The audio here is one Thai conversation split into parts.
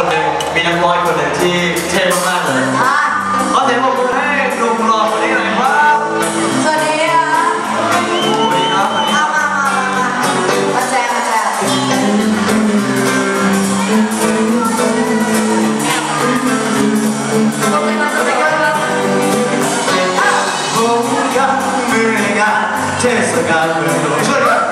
คนหนึ่งมีนักร้องคนหนึ่งที่เท่มากๆเลยอะขอเสียงปรบมือให้หนุ่มหล่อคนนี้หน่อยครับสวัสดีค่ะสวัสดีครับสวัสดีคเอารับมามามามามาแจมมาแจมผมกับเมื่องานเทศกาลเมืองหลวงช่วย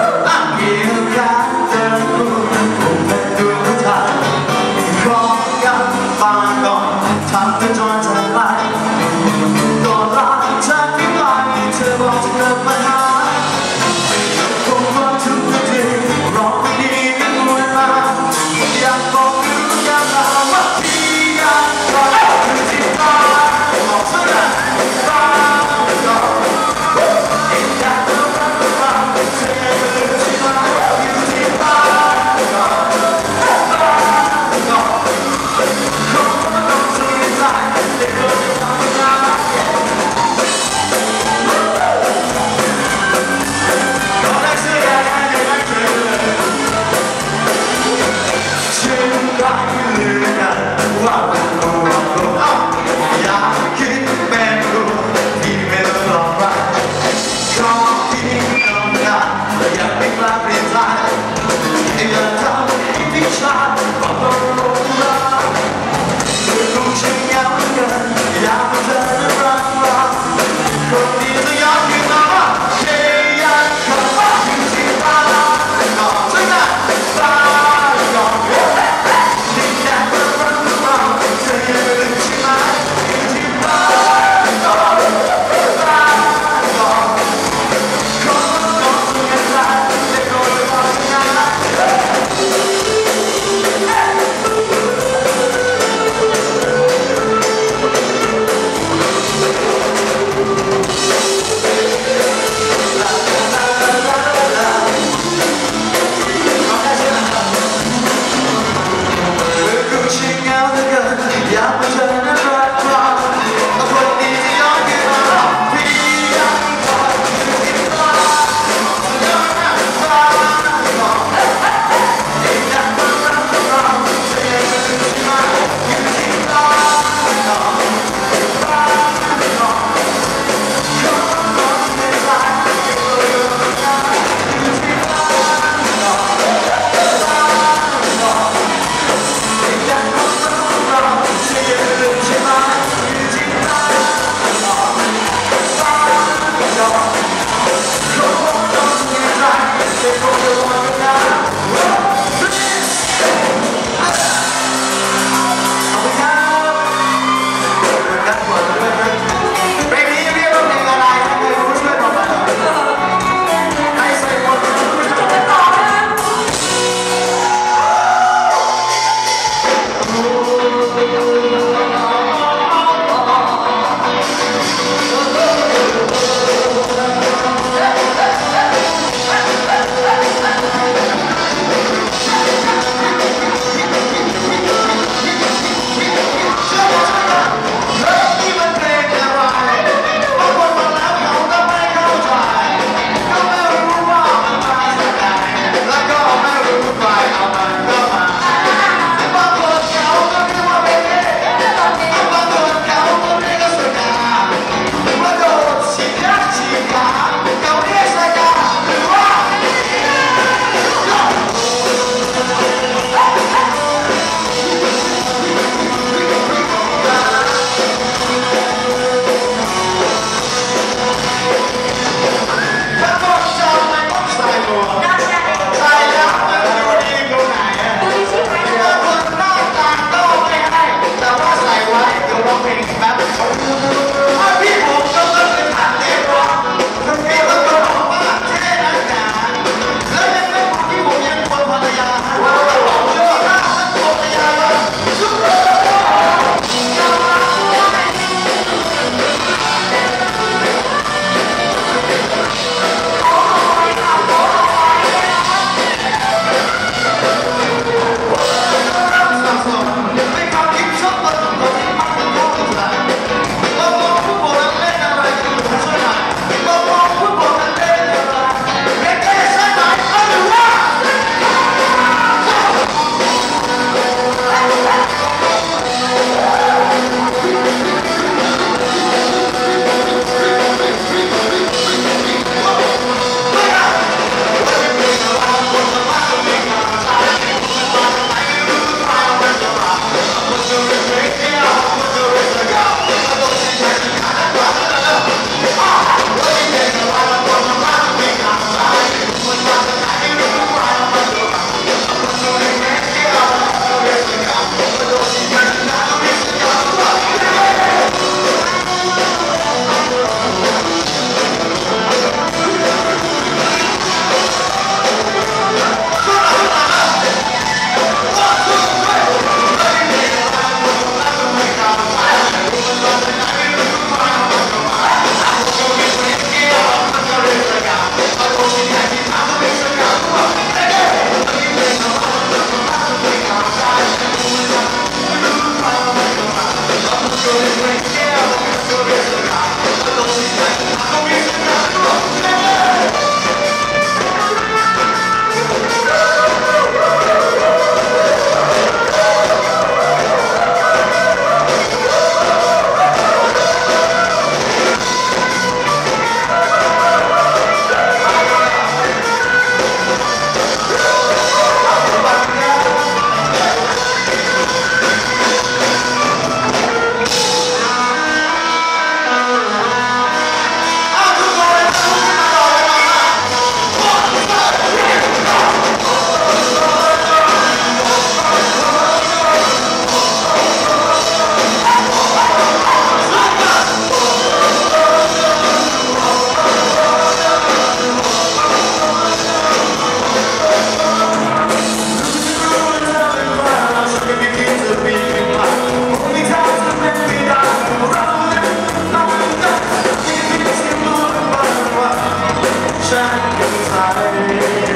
sunshine inside.